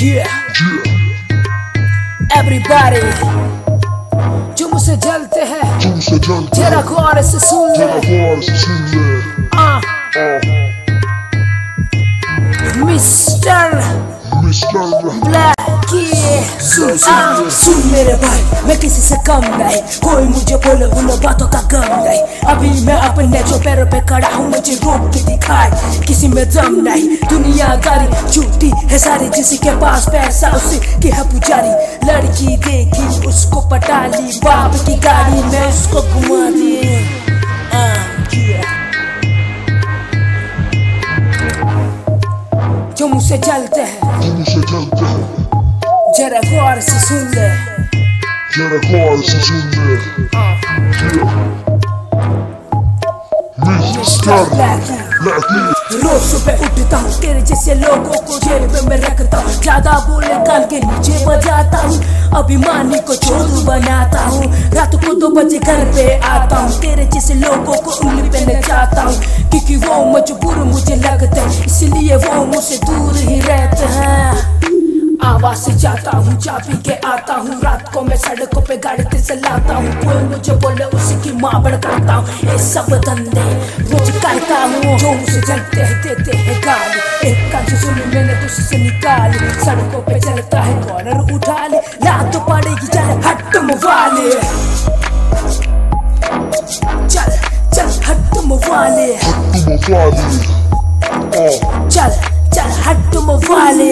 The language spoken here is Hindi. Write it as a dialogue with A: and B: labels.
A: Yeah, everybody. जो मुझसे जलते हैं
B: तुमसे जलते
A: तेरा गौर से सुन ले
B: तेरा गौर से सुन ले
A: आ,
B: आ,
A: मिस्टर
B: मिस्टर
A: ब्लैकी सुन मेरे भाई मैं किसी से कम नहीं कोई मुझे बोले उन बातों का गम नहीं अभी मैं अपने जो पैरों पे खड़ा हूँ मुझे रोक के दिखाए किसी में दम नहीं दुनियादारी झूठी है सारी जिसी के पास पैसा उसी की है पुजारी। लड़की देखी उसको पटा ली बाप की गाड़ी में उसको घुमा दी yeah. जो मुझसे जलते हैं। जरा गौर से सुन ले।
B: तेरा गौर से सुन ले। मिस्टर ब्लैकी
A: रोज सुबह उठता हूँ, तेरे जैसे लोगों को जेब में मैं रखता हूँ। ज़्यादा बोले कान के नीचे बजाता हूँ, अभिमानी को चोरू बनाता हूँ। रात को दो बजे घर पे आता हूँ, तेरे जैसे लोगों को उंगली पे नचाता हूँ। क्योंकि वो मजबूर मुझे लगते हैं, इसलिए वो मुझसे दूर ही रहते हैं। आवाज़ से जाता हूँ, चाबी के आता हूँ, रात को मैं सड़कों पे गाड़ी ते चलाता हूँ। कोई मुझे बोले उसी की माँ भड़काता हूँ। ये सब धंधे जो मुझे जलते हैं, देते हैं गाली। एक कान से सुनी मैंने दूसरे से निकाली। सड़कों पे चलता है कॉलर उठा ले लात तो पड़ेगी, चल हट वाले। चल चल हट वाले। चल चल हट
B: वाली।